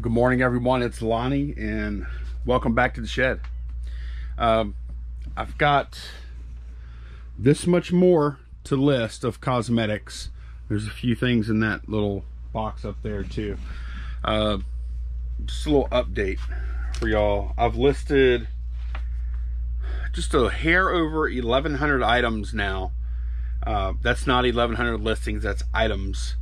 Good morning, everyone. It's Lonnie, and welcome back to the shed. Um, I've got this much more to list of cosmetics. There's a few things in that little box up there too. Uh, just a little update for y'all. I've listed just a hair over 1,100 items now. Uh, that's not 1,100 listings, that's items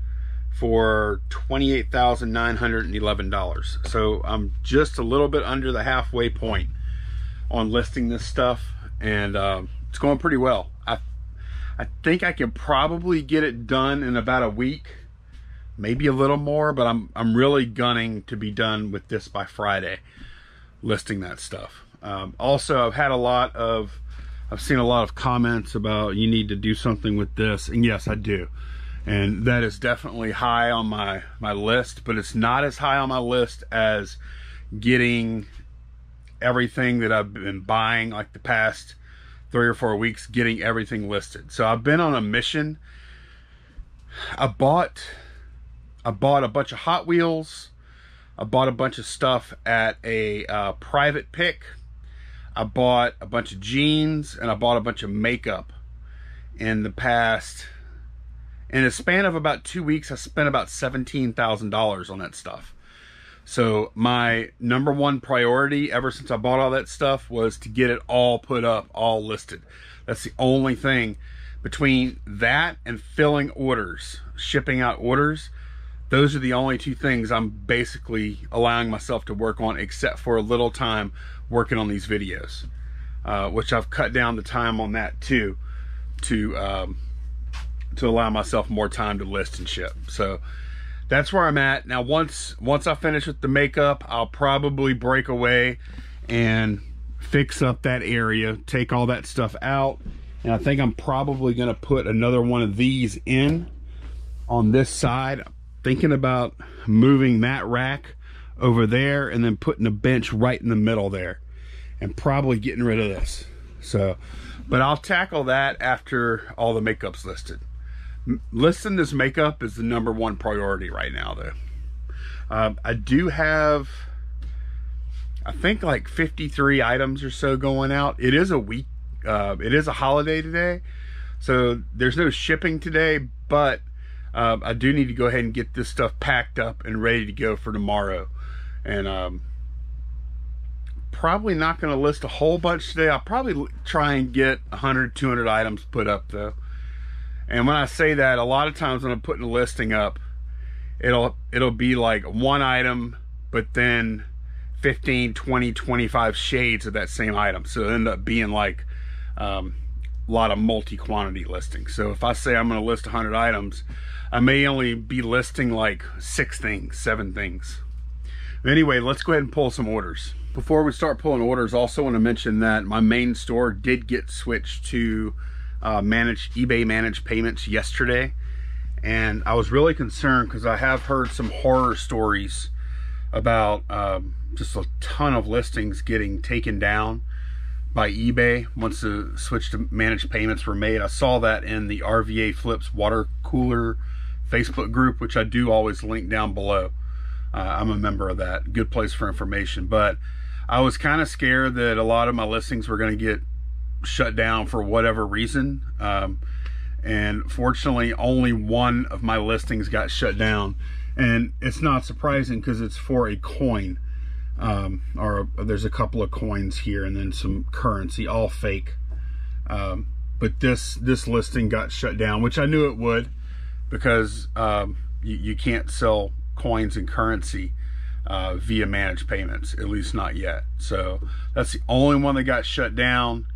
for $28,911. So I'm just a little bit under the halfway point on listing this stuff and um, it's going pretty well. I, I think I can probably get it done in about a week, maybe a little more, but I'm, I'm really gunning to be done with this by Friday, listing that stuff. Um, also, I've had a lot of, I've seen a lot of comments about you need to do something with this, and yes, I do and that is definitely high on my my list but it's not as high on my list as getting everything that I've been buying like the past three or four weeks getting everything listed. So I've been on a mission. I bought I bought a bunch of Hot Wheels. I bought a bunch of stuff at a uh, private pick. I bought a bunch of jeans and I bought a bunch of makeup in the past in a span of about two weeks, I spent about $17,000 on that stuff. So my number one priority ever since I bought all that stuff was to get it all put up, all listed. That's the only thing between that and filling orders, shipping out orders. Those are the only two things I'm basically allowing myself to work on except for a little time working on these videos, uh, which I've cut down the time on that too to um, to allow myself more time to list and ship. So that's where I'm at. Now, once once I finish with the makeup, I'll probably break away and fix up that area, take all that stuff out. And I think I'm probably going to put another one of these in on this side. thinking about moving that rack over there and then putting a bench right in the middle there and probably getting rid of this. So, but I'll tackle that after all the makeup's listed listing this makeup is the number one priority right now though. Um, I do have I think like 53 items or so going out. It is a week uh, it is a holiday today so there's no shipping today but um, I do need to go ahead and get this stuff packed up and ready to go for tomorrow. And um, probably not going to list a whole bunch today. I'll probably try and get 100 200 items put up though and when I say that, a lot of times when I'm putting a listing up, it'll it'll be like one item, but then 15, 20, 25 shades of that same item. So it'll end up being like um, a lot of multi-quantity listings. So if I say I'm going to list 100 items, I may only be listing like six things, seven things. Anyway, let's go ahead and pull some orders. Before we start pulling orders, also want to mention that my main store did get switched to uh, managed eBay managed payments yesterday and I was really concerned because I have heard some horror stories about um, just a ton of listings getting taken down by eBay once the switch to managed payments were made. I saw that in the RVA Flips water cooler Facebook group, which I do always link down below. Uh, I'm a member of that. Good place for information. But I was kind of scared that a lot of my listings were going to get shut down for whatever reason. Um, and fortunately, only one of my listings got shut down. And it's not surprising because it's for a coin. Um, or there's a couple of coins here and then some currency, all fake. Um, but this this listing got shut down, which I knew it would because um, you, you can't sell coins and currency uh, via managed payments, at least not yet. So that's the only one that got shut down.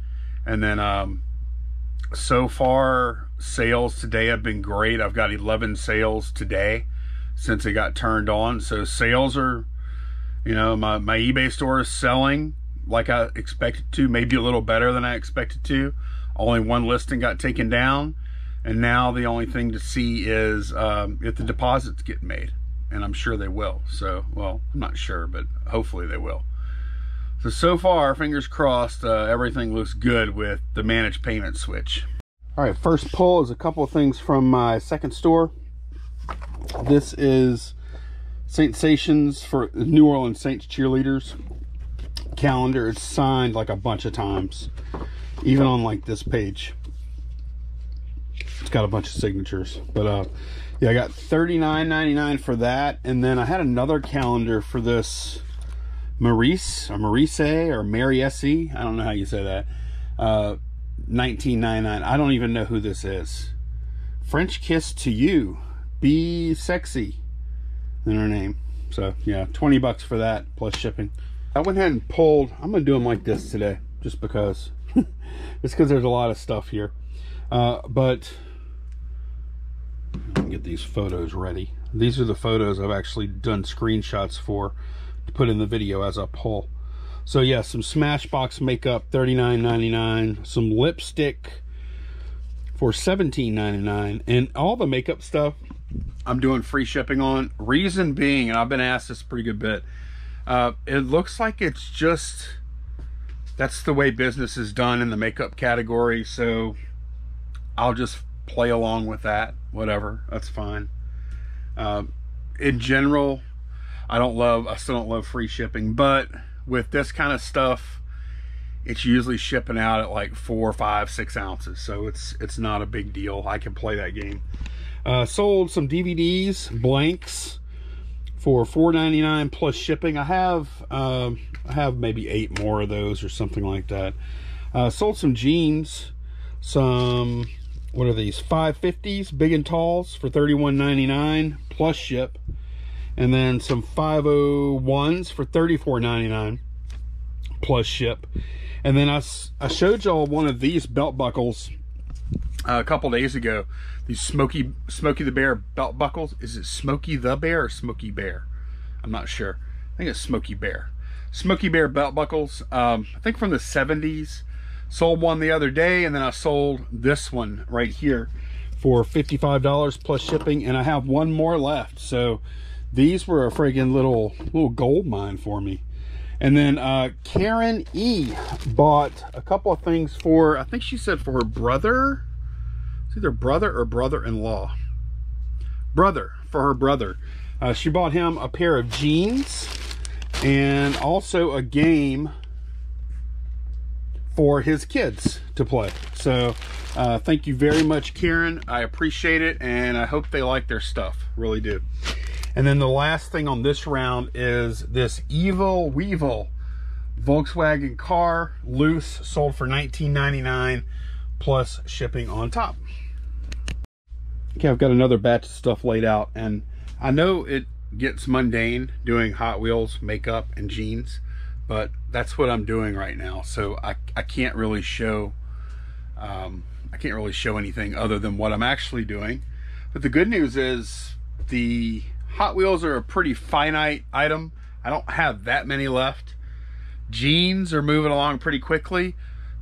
And then um, so far, sales today have been great. I've got 11 sales today since it got turned on. So sales are, you know, my, my eBay store is selling like I expected to, maybe a little better than I expected to. Only one listing got taken down. And now the only thing to see is um, if the deposits get made. And I'm sure they will. So, well, I'm not sure, but hopefully they will. So, so far, fingers crossed, uh, everything looks good with the managed payment switch. All right, first pull is a couple of things from my second store. This is Saintsations for New Orleans Saints cheerleaders calendar. It's signed like a bunch of times, even on like this page. It's got a bunch of signatures, but uh, yeah, I got $39.99 for that, and then I had another calendar for this Maurice or Maurice or Mariesse. I don't know how you say that. Uh, 19.99. I don't even know who this is. French kiss to you. Be sexy. In her name. So yeah, 20 bucks for that plus shipping. I went ahead and pulled. I'm gonna do them like this today, just because. just because there's a lot of stuff here. Uh, but get these photos ready. These are the photos I've actually done screenshots for to put in the video as I pull. So yeah, some Smashbox makeup, $39.99. Some lipstick for $17.99. And all the makeup stuff I'm doing free shipping on. Reason being, and I've been asked this pretty good bit, uh, it looks like it's just, that's the way business is done in the makeup category. So I'll just play along with that. Whatever, that's fine. Uh, in general, I don't love, I still don't love free shipping, but with this kind of stuff, it's usually shipping out at like four, five, six ounces. So it's it's not a big deal. I can play that game. Uh, sold some DVDs, blanks, for $4.99 plus shipping. I have uh, I have maybe eight more of those or something like that. Uh, sold some jeans, some what are these 550s, big and talls for $31.99 plus ship and then some 501s for $34.99 plus ship. And then I, I showed y'all one of these belt buckles uh, a couple days ago. These smoky smoky the bear belt buckles. Is it smoky the bear or smoky bear? I'm not sure. I think it's smoky bear. Smoky bear belt buckles um, i think from the 70s sold one the other day and then i sold this one right here for $55 plus shipping and i have one more left. So these were a friggin' little little gold mine for me. And then uh, Karen E bought a couple of things for, I think she said for her brother. It's either brother or brother-in-law. Brother, for her brother. Uh, she bought him a pair of jeans and also a game for his kids to play. So uh, thank you very much, Karen. I appreciate it, and I hope they like their stuff. Really do. And then the last thing on this round is this Evil Weevil Volkswagen car, loose, sold for $19.99 plus shipping on top. Okay, I've got another batch of stuff laid out, and I know it gets mundane doing Hot Wheels makeup and jeans, but that's what I'm doing right now. So I, I can't really show um, I can't really show anything other than what I'm actually doing. But the good news is the Hot Wheels are a pretty finite item. I don't have that many left. Jeans are moving along pretty quickly.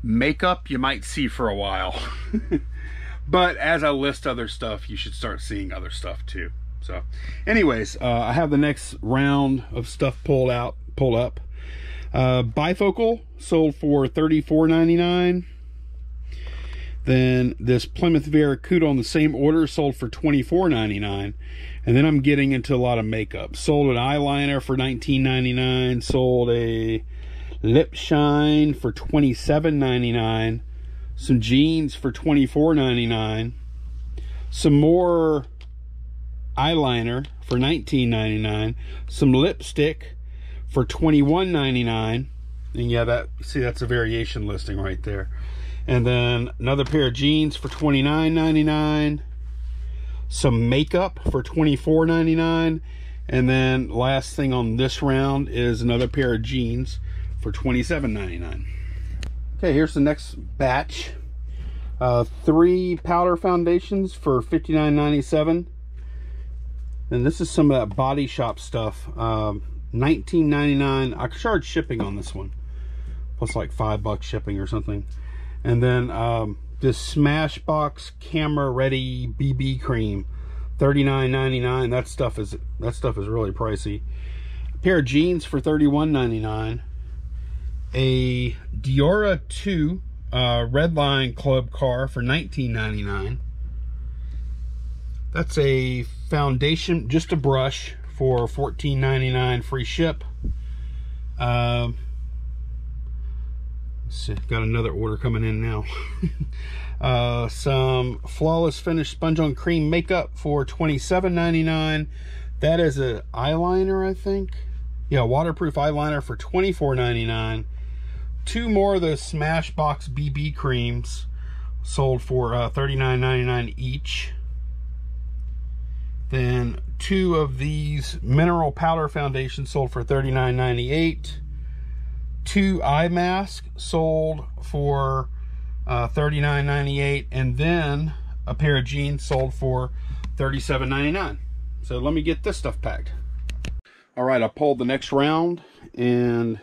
Makeup you might see for a while. but as I list other stuff, you should start seeing other stuff too. So anyways, uh, I have the next round of stuff pulled out, pulled up. Uh, Bye-Focal sold for $34.99. Then this Plymouth Barracuda on the same order sold for $24.99. And then I'm getting into a lot of makeup. Sold an eyeliner for $19.99. Sold a lip shine for $27.99. Some jeans for $24.99. Some more eyeliner for $19.99. Some lipstick for $21.99. And yeah, that see that's a variation listing right there. And then another pair of jeans for $29.99 some makeup for $24.99 and then last thing on this round is another pair of jeans for $27.99 okay here's the next batch. Uh, three powder foundations for $59.97 and this is some of that body shop stuff. Um, $19.99 I charge shipping on this one. Plus like five bucks shipping or something and then um, this Smashbox camera ready BB cream, $39.99. That stuff is that stuff is really pricey. A pair of jeans for $31.99. A Deora 2 uh, Redline Club car for $19.99. That's a foundation, just a brush for $14.99 free ship. Um, got another order coming in now. uh, some Flawless Finish Sponge on Cream makeup for $27.99. That is an eyeliner, I think. Yeah, waterproof eyeliner for $24.99. Two more of those Smashbox BB creams sold for uh, $39.99 each. Then two of these mineral powder foundations sold for $39.98. Two eye masks sold for uh, $39.98. And then a pair of jeans sold for $37.99. So let me get this stuff packed. All right, I pulled the next round and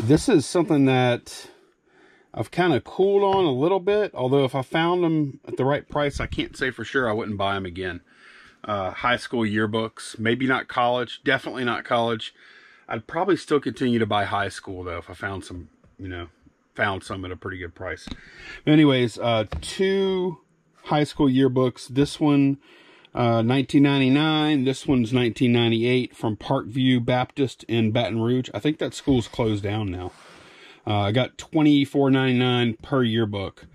this is something that I've kind of cooled on a little bit. Although if I found them at the right price, I can't say for sure I wouldn't buy them again. Uh, high school yearbooks, maybe not college, definitely not college. I'd probably still continue to buy high school though if I found some, you know, found some at a pretty good price. Anyways, uh, two high school yearbooks. This one, uh, 1999. This one's 1998 from Parkview Baptist in Baton Rouge. I think that school's closed down now. Uh, I got $24.99 per yearbook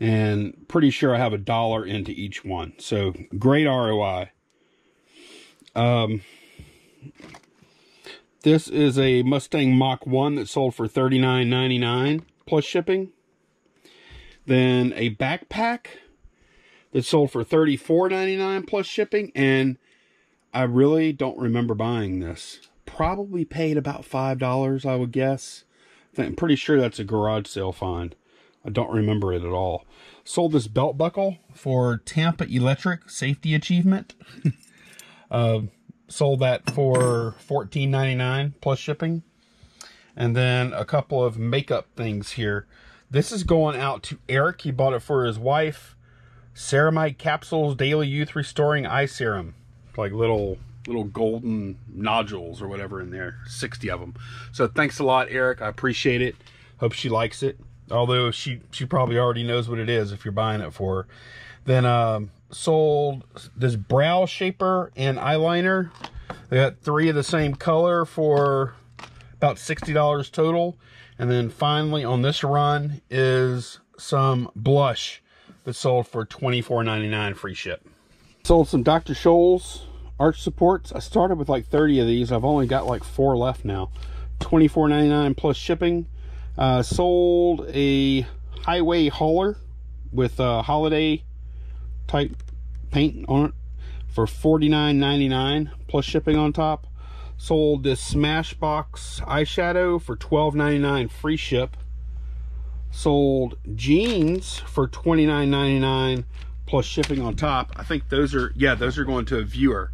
and pretty sure I have a dollar into each one. So great ROI. Um, this is a Mustang Mach 1 that sold for $39.99 plus shipping. Then a backpack that sold for $34.99 plus shipping. And I really don't remember buying this. Probably paid about $5, I would guess. I'm pretty sure that's a garage sale find. I don't remember it at all. Sold this belt buckle for Tampa Electric Safety Achievement. uh, sold that for $14.99 plus shipping. And then a couple of makeup things here. This is going out to Eric. He bought it for his wife. Ceramide Capsules Daily Youth Restoring Eye Serum. Like little little golden nodules or whatever in there 60 of them so thanks a lot eric i appreciate it hope she likes it although she she probably already knows what it is if you're buying it for her then um, sold this brow shaper and eyeliner they got three of the same color for about $60 total and then finally on this run is some blush that sold for $24.99 free ship sold some dr scholl's arch supports. I started with like 30 of these. I've only got like four left now. $24.99 plus shipping. Uh, sold a highway hauler with a holiday type paint on it for $49.99 plus shipping on top. Sold this Smashbox eyeshadow for $12.99 free ship. Sold jeans for $29.99 plus shipping on top. I think those are, yeah, those are going to a viewer.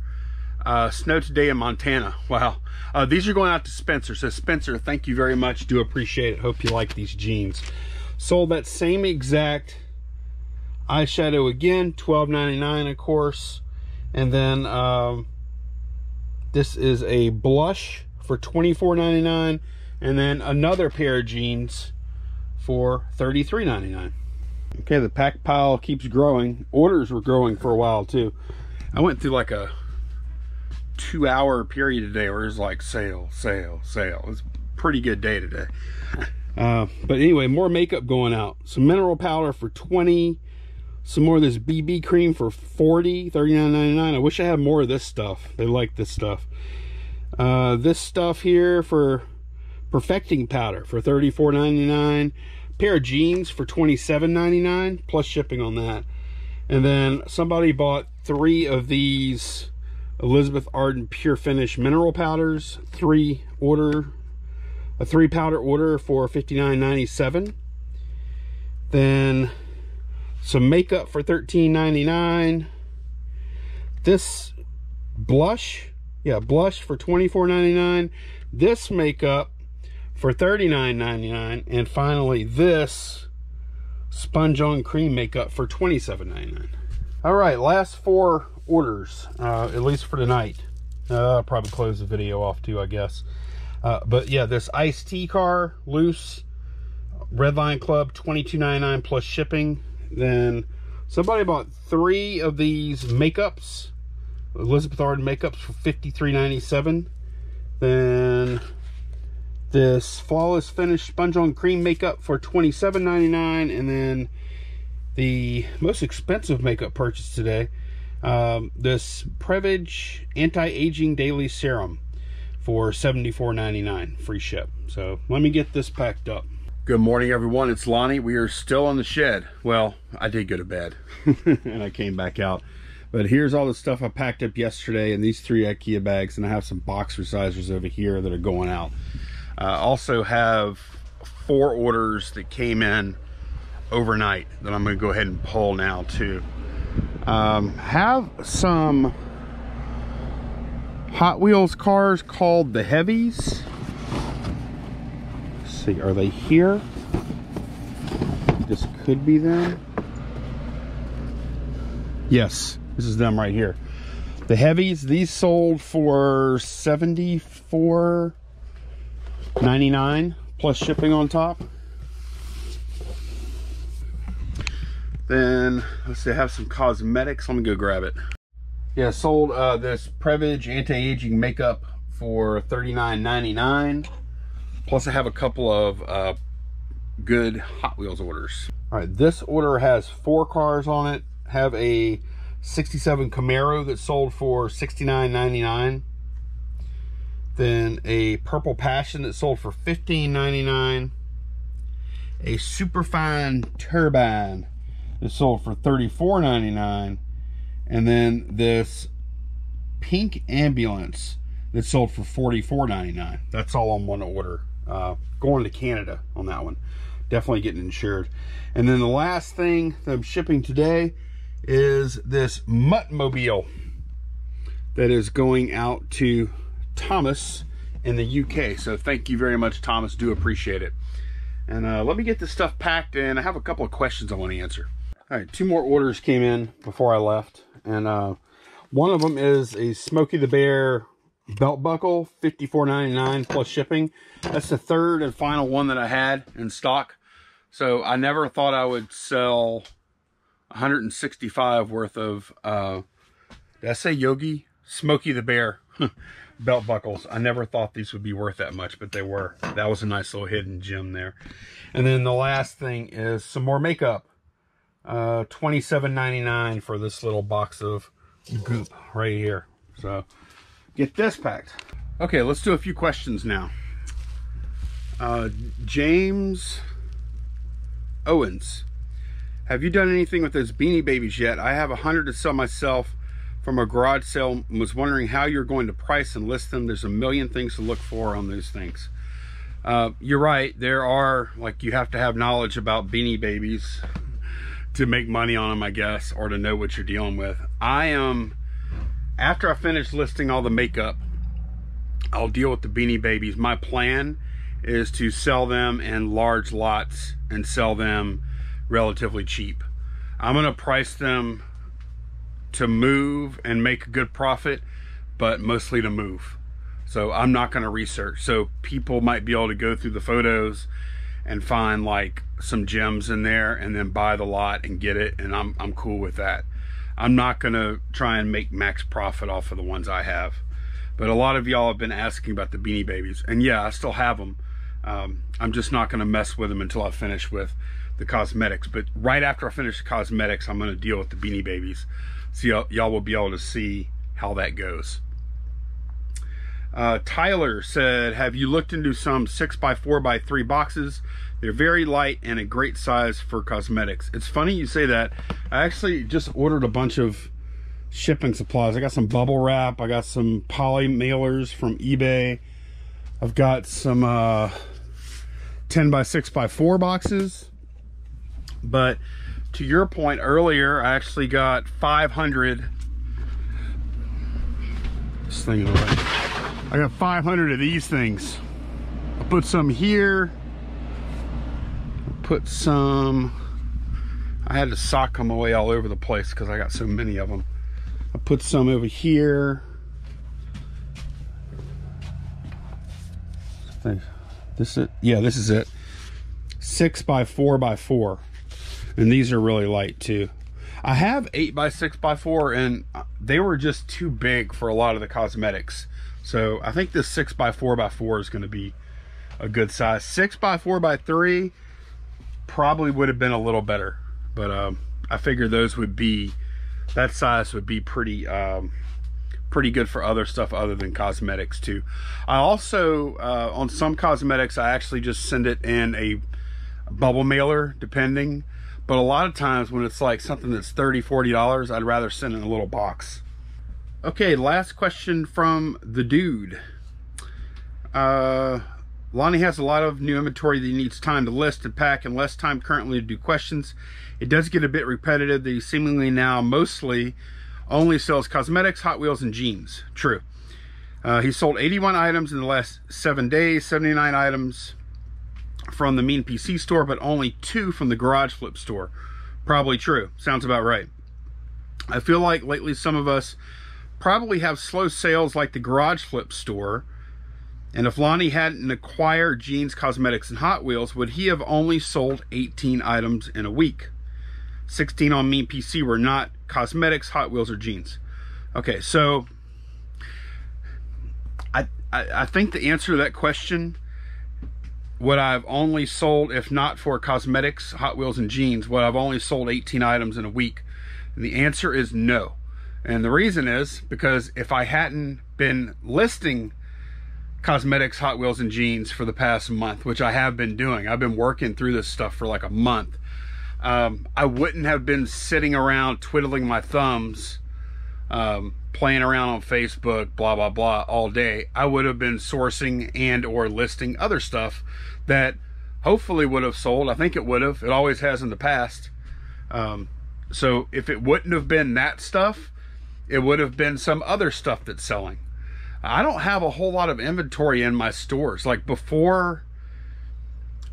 Uh, snow today in Montana. Wow. Uh, these are going out to Spencer. So Spencer, thank you very much. Do appreciate it. Hope you like these jeans. Sold that same exact eyeshadow again. $12.99 of course. And then um, this is a blush for $24.99. And then another pair of jeans for $33.99. Okay, the pack pile keeps growing. Orders were growing for a while too. I went through like a two hour period today where it's like sale, sale, sale. It's pretty good day today. Uh, but anyway, more makeup going out. Some mineral powder for 20 Some more of this BB cream for 40 $39.99. I wish I had more of this stuff. They like this stuff. Uh, this stuff here for perfecting powder for $34.99. Pair of jeans for $27.99 plus shipping on that. And then somebody bought three of these Elizabeth Arden Pure Finish mineral powders, three order, a three powder order for $59.97. Then some makeup for $13.99. This blush, yeah, blush for $24.99. This makeup for $39.99. And finally, this sponge on cream makeup for $27.99. All right, last four orders, uh, at least for tonight. Uh, I'll probably close the video off too, I guess. Uh, but yeah, this Ice T car, loose, Redline Club, twenty-two ninety-nine plus shipping. Then somebody bought three of these makeups Elizabeth Arden makeups for $53.97. Then this Flawless Finish Sponge on Cream makeup for $27.99. And then the most expensive makeup purchase today, um, this Prevage Anti-Aging Daily Serum for $74.99 free ship. So let me get this packed up. Good morning, everyone. It's Lonnie. We are still on the shed. Well, I did go to bed and I came back out. But here's all the stuff I packed up yesterday in these three Ikea bags, and I have some box resizers over here that are going out. I uh, also have four orders that came in overnight that I'm going to go ahead and pull now too. Um, have some Hot Wheels cars called the Heavies. See, are they here? This could be them. Yes, this is them right here. The heavies, these sold for $74.99 plus shipping on top. Then let's see, I have some cosmetics. Let me go grab it. Yeah, sold uh, this Prevage anti-aging makeup for $39.99. Plus I have a couple of uh, good Hot Wheels orders. All right, this order has four cars on it. Have a 67 Camaro that sold for $69.99. Then a Purple Passion that sold for $15.99. A Superfine Turbine that sold for $34.99. And then this Pink Ambulance that sold for $44.99. That's all on one order. Uh, going to Canada on that one. Definitely getting insured. And then the last thing that I'm shipping today is this Muttmobile that is going out to Thomas in the UK. So thank you very much, Thomas. Do appreciate it. And uh, let me get this stuff packed and I have a couple of questions I want to answer. All right, two more orders came in before I left. And uh, one of them is a Smokey the Bear belt buckle, $54.99 plus shipping. That's the third and final one that I had in stock. So I never thought I would sell 165 worth of, uh, did I say Yogi? Smokey the Bear belt buckles. I never thought these would be worth that much, but they were. That was a nice little hidden gem there. And then the last thing is some more makeup. Uh, $27.99 for this little box of goop right here. So get this packed. Okay, let's do a few questions now. Uh, James Owens have you done anything with those Beanie Babies yet? I have a hundred to sell myself from a garage sale was wondering how you're going to price and list them. There's a million things to look for on those things. Uh, you're right. There are, like, you have to have knowledge about Beanie Babies to make money on them, I guess, or to know what you're dealing with. I am, after I finish listing all the makeup, I'll deal with the Beanie Babies. My plan is to sell them in large lots and sell them relatively cheap. I'm going to price them to move and make a good profit, but mostly to move. So I'm not going to research. So people might be able to go through the photos and find like some gems in there and then buy the lot and get it. And I'm, I'm cool with that. I'm not going to try and make max profit off of the ones I have. But a lot of y'all have been asking about the Beanie Babies. And yeah, I still have them. Um, I'm just not going to mess with them until I finish with the cosmetics. But right after I finish the cosmetics, I'm going to deal with the Beanie Babies. So y'all will be able to see how that goes. Uh, Tyler said, have you looked into some 6x4 by 3 boxes? They're very light and a great size for cosmetics. It's funny you say that. I actually just ordered a bunch of shipping supplies. I got some bubble wrap. I got some poly mailers from eBay. I've got some uh, 10 by 6 by 4 boxes. But to your point earlier, I actually got 500. This thing. I got 500 of these things. I put some here. Put some. I had to sock them away all over the place because I got so many of them. I put some over here. This is yeah, this is it. Six by four by four and these are really light too I have 8 by 6 by 4 and they were just too big for a lot of the cosmetics. So I think this 6 by 4 by 4 is going to be a good size. 6 by 4 by 3 probably would have been a little better. But um, I figured those would be, that size would be pretty, um, pretty good for other stuff other than cosmetics too. I also, uh, on some cosmetics, I actually just send it in a bubble mailer, depending. But a lot of times when it's like something that's 30 $40, I'd rather send in a little box. Okay, last question from the dude. Uh, Lonnie has a lot of new inventory that he needs time to list and pack and less time currently to do questions. It does get a bit repetitive that he seemingly now mostly only sells cosmetics, Hot Wheels, and jeans. True. Uh, he sold 81 items in the last seven days, 79 items from the Mean PC store, but only two from the Garage Flip store. Probably true. Sounds about right. I feel like lately some of us probably have slow sales like the Garage Flip store. And if Lonnie hadn't acquired jeans, cosmetics, and Hot Wheels, would he have only sold 18 items in a week? 16 on Mean PC were not cosmetics, Hot Wheels, or jeans. Okay, so I, I, I think the answer to that question would I've only sold, if not for cosmetics, Hot Wheels, and jeans, would I've only sold 18 items in a week? And the answer is no. And the reason is because if I hadn't been listing cosmetics, Hot Wheels, and jeans for the past month, which I have been doing, I've been working through this stuff for like a month, um, I wouldn't have been sitting around twiddling my thumbs um, playing around on Facebook, blah, blah, blah, all day, I would have been sourcing and or listing other stuff that hopefully would have sold. I think it would have. It always has in the past. Um, so if it wouldn't have been that stuff, it would have been some other stuff that's selling. I don't have a whole lot of inventory in my stores. Like before,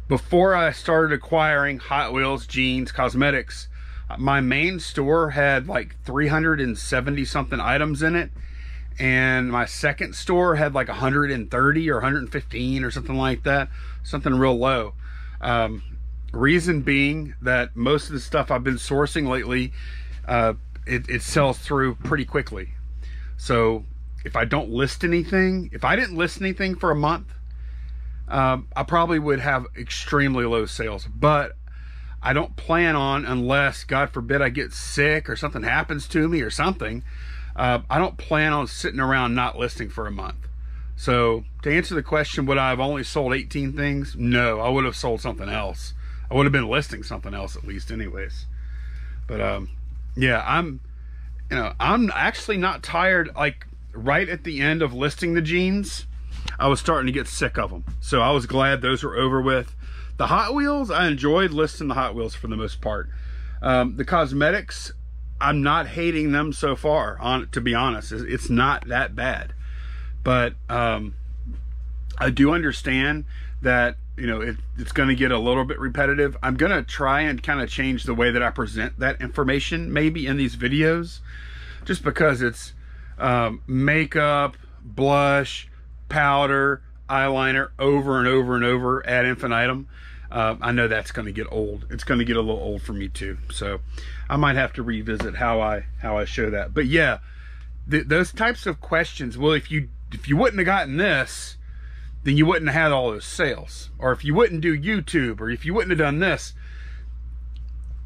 before I started acquiring Hot Wheels, jeans, cosmetics, my main store had like 370 something items in it and my second store had like 130 or 115 or something like that something real low um, reason being that most of the stuff i've been sourcing lately uh, it, it sells through pretty quickly so if i don't list anything if i didn't list anything for a month um, i probably would have extremely low sales but I don't plan on, unless, God forbid, I get sick or something happens to me or something, uh, I don't plan on sitting around not listing for a month. So, to answer the question, would I have only sold 18 things? No, I would have sold something else. I would have been listing something else at least, anyways. But, um, yeah, I'm, you know, I'm actually not tired. Like, right at the end of listing the jeans, I was starting to get sick of them. So, I was glad those were over with. The Hot Wheels, I enjoyed listing the Hot Wheels for the most part. Um, the cosmetics, I'm not hating them so far, on to be honest. It's not that bad. But um, I do understand that you know it, it's going to get a little bit repetitive i'm going to try and kind of change the way that i present that information maybe in these videos just because it's um, makeup blush powder eyeliner over and over and over ad infinitum uh, I know that's going to get old. It's going to get a little old for me too. So I might have to revisit how I how I show that. But yeah, th those types of questions. Well, if you if you wouldn't have gotten this, then you wouldn't have had all those sales. Or if you wouldn't do YouTube, or if you wouldn't have done this.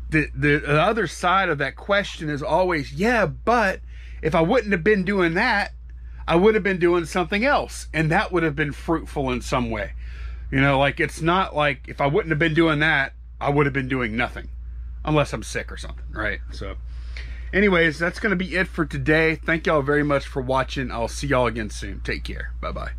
The, the, the other side of that question is always, yeah, but if I wouldn't have been doing that, I would have been doing something else, and that would have been fruitful in some way. You know, like it's not like if I wouldn't have been doing that, I would have been doing nothing. Unless I'm sick or something, right? So, anyways, that's going to be it for today. Thank y'all very much for watching. I'll see y'all again soon. Take care. Bye bye.